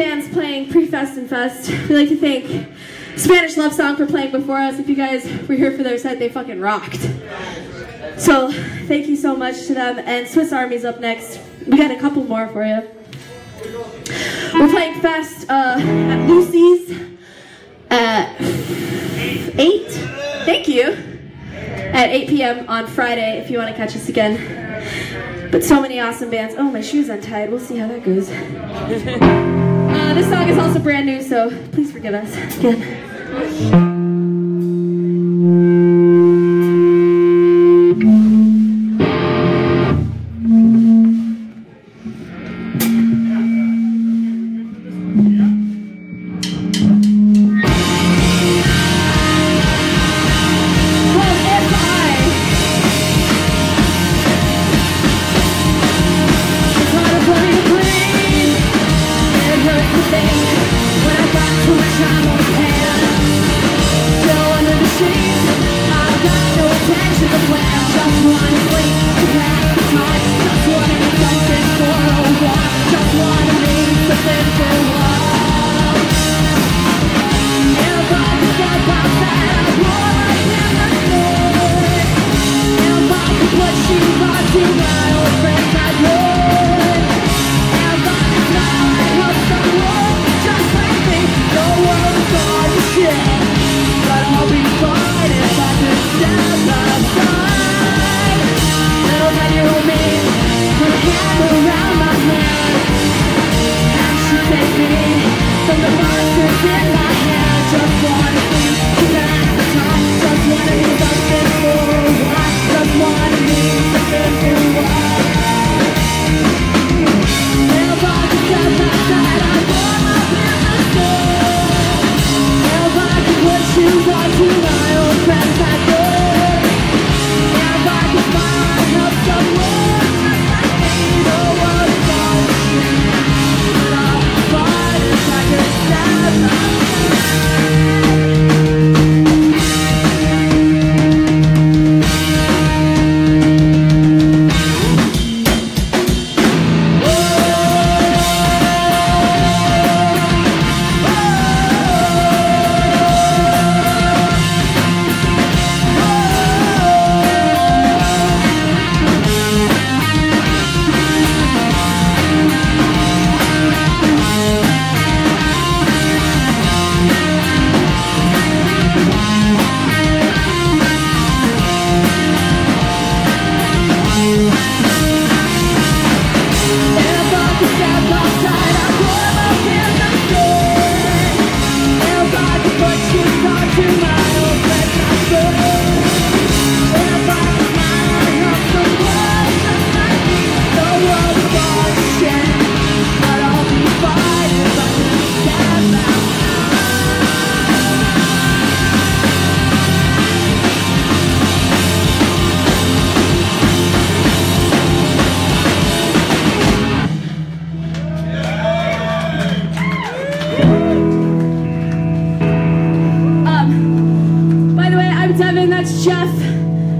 bands playing pre-fest and fest. We'd like to thank Spanish Love Song for playing before us. If you guys were here for their set, they fucking rocked. So thank you so much to them. And Swiss Army's up next. We got a couple more for you. We're playing fest uh, at Loosey's at 8. Thank you. At 8 p.m. on Friday if you want to catch us again. But so many awesome bands. Oh, my shoe's untied. We'll see how that goes. uh, this song is also brand new, so please forgive us again.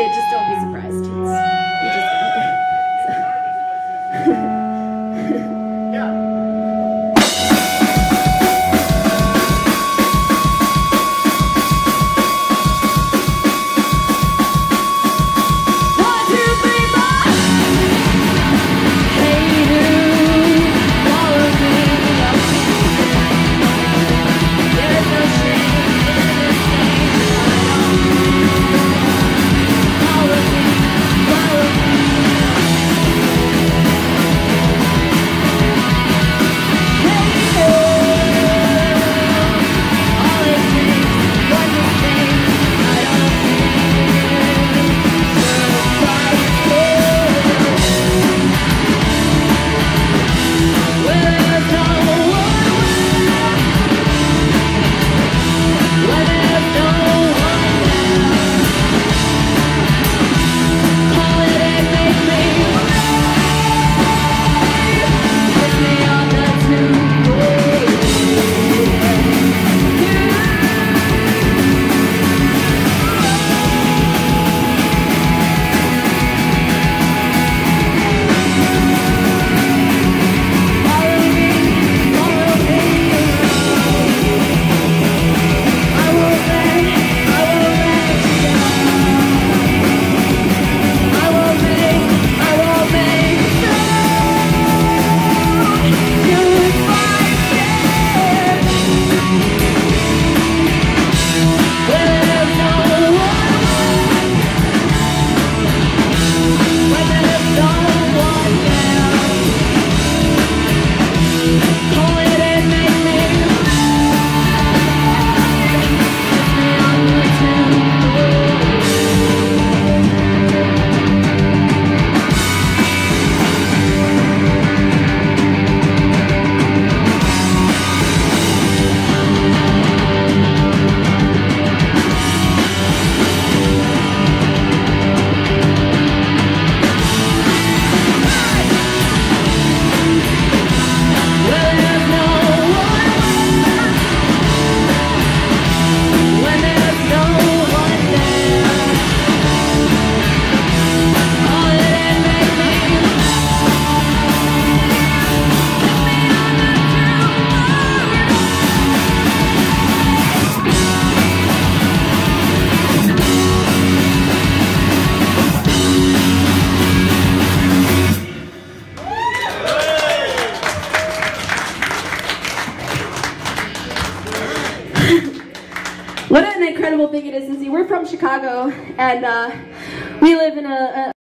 did just from Chicago, and uh, we live in a, a